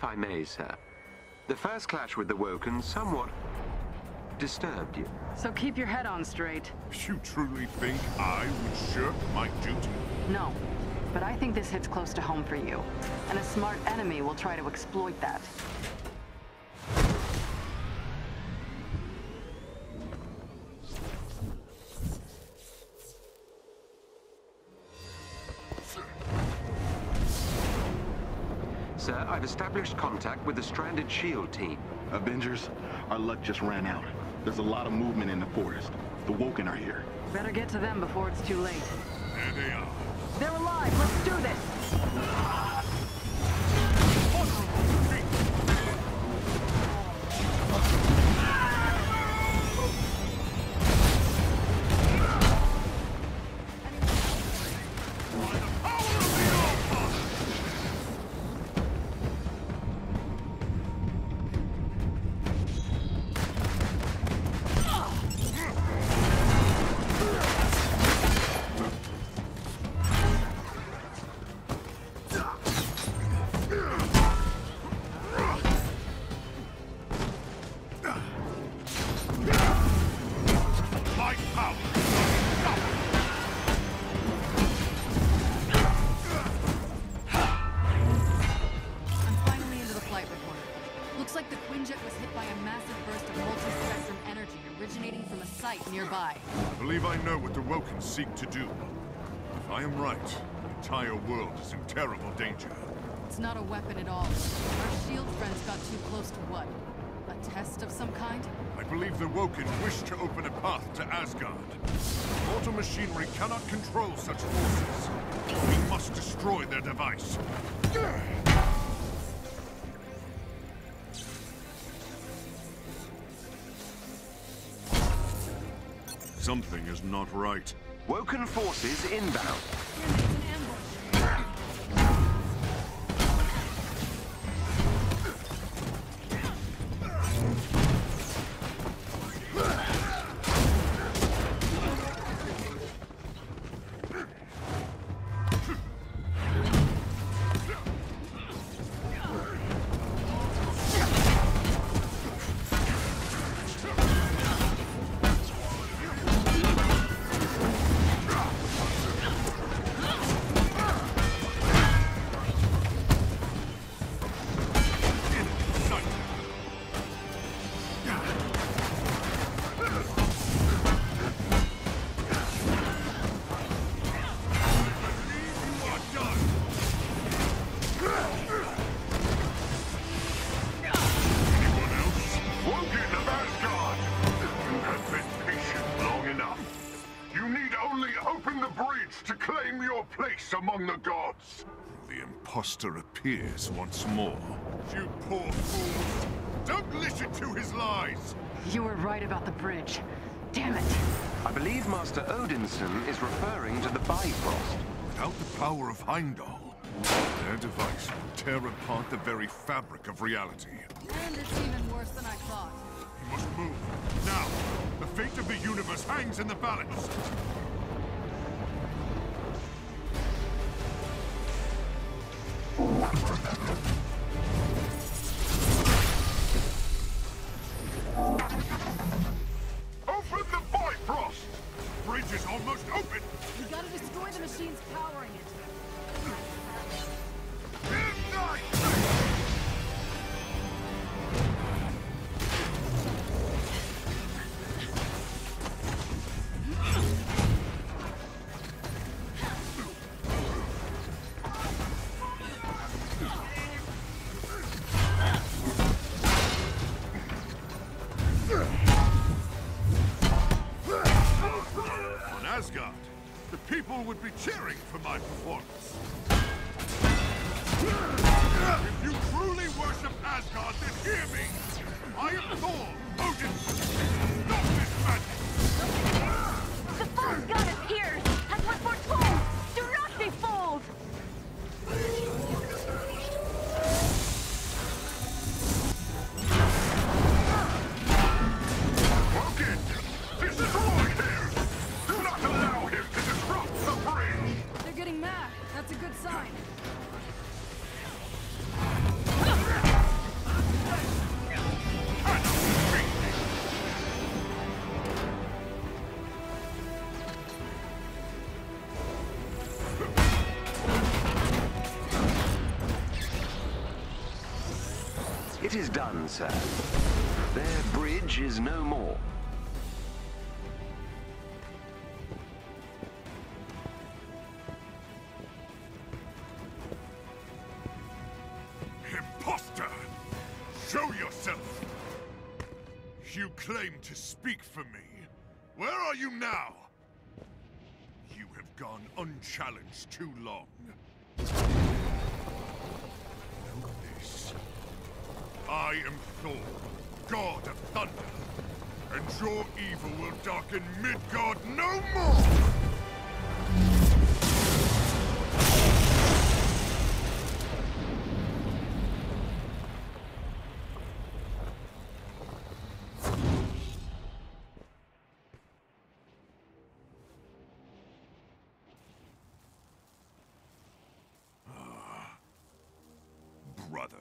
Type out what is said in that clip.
If I may, sir. The first clash with the Woken somewhat disturbed you. So keep your head on straight. You truly think I would shirk my duty? No. But I think this hits close to home for you. And a smart enemy will try to exploit that. Sir, I've established contact with the stranded SHIELD team. Avengers, our luck just ran out. There's a lot of movement in the forest. The Woken are here. Better get to them before it's too late. There they are. They're alive! Let's do this! From a site nearby. I believe I know what the Woken seek to do. If I am right, the entire world is in terrible danger. It's not a weapon at all. Our shield friends got too close to what? A test of some kind? I believe the Woken wish to open a path to Asgard. Mortal machinery cannot control such forces. We must destroy their device. Something is not right. Woken forces inbound. Place among the gods. The impostor appears once more. You poor fools! Don't listen to his lies! You were right about the bridge. Damn it! I believe Master Odinson is referring to the Bifrost. Without the power of Heimdall, their device will tear apart the very fabric of reality. And it's even worse than I thought. We must move. Now! The fate of the universe hangs in the balance! The people would be cheering for my performance. If you truly worship Asgard, then hear me! I am Thor, Odinson! Stop this It is done, sir. Their bridge is no more. Imposter! Show yourself! You claim to speak for me. Where are you now? You have gone unchallenged too long. Know this. I am Thor, god of thunder, and your evil will darken Midgard no more! Ah, brother.